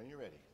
When you're ready.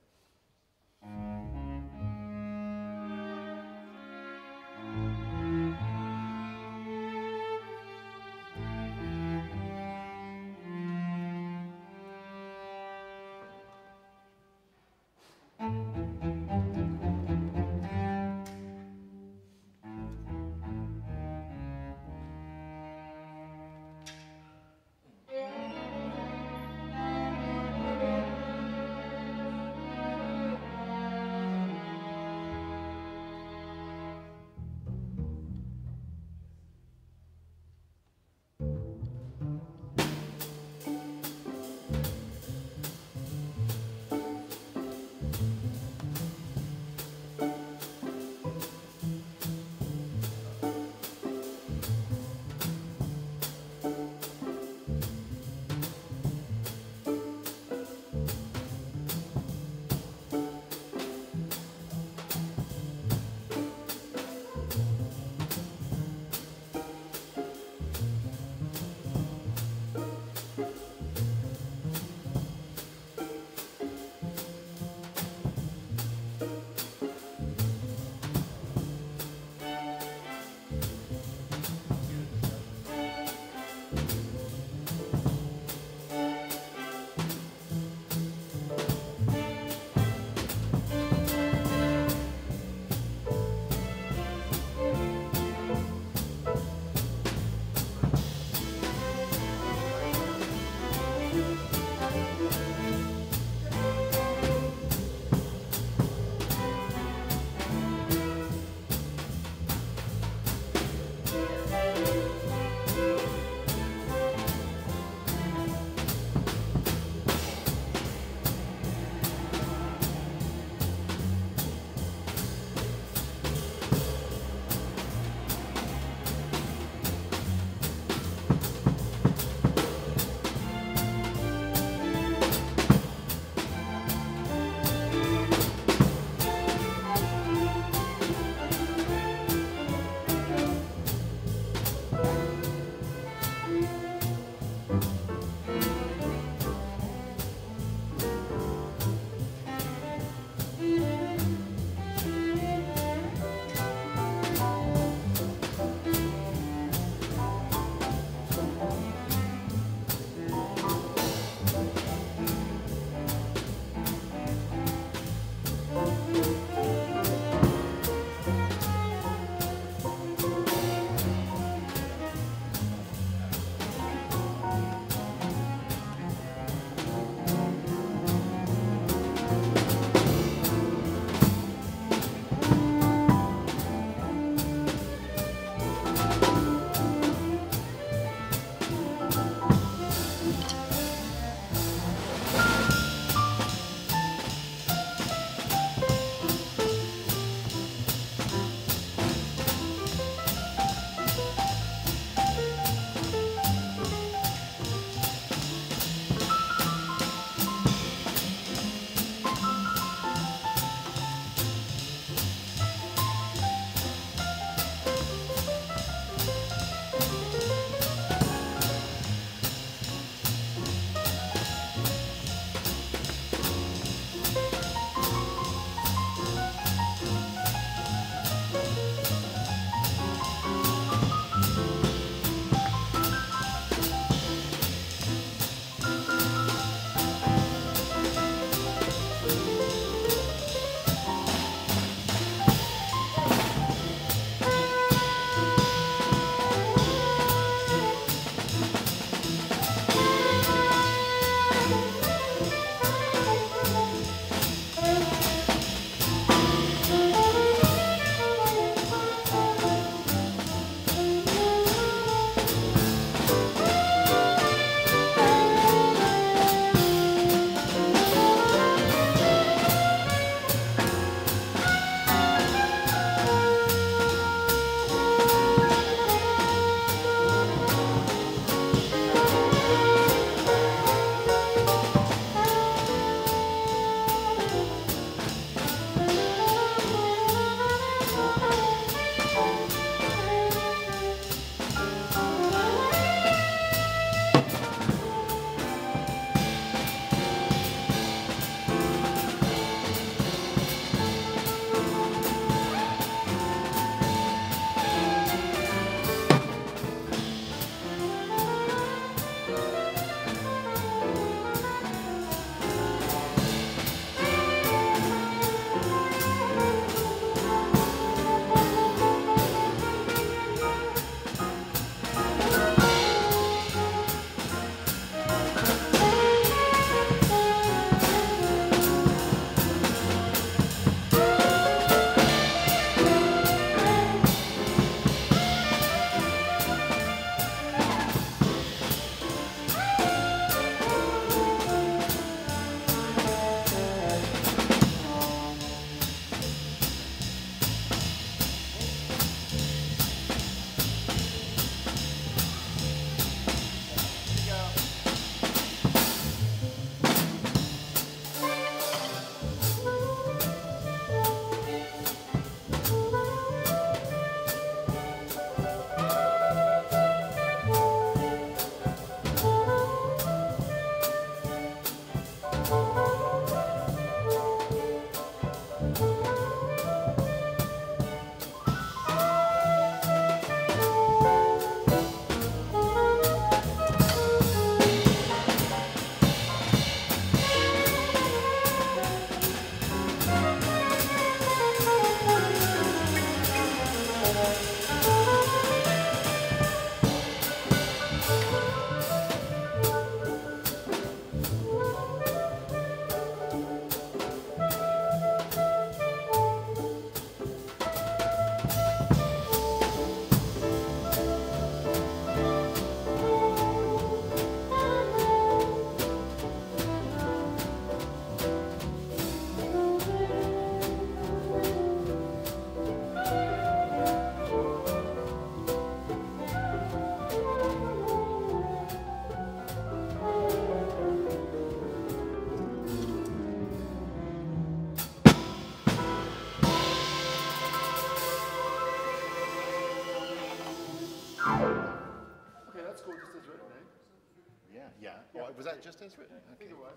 Was that just as written? I think Okay. it was.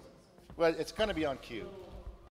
Well, it's going to be on cue.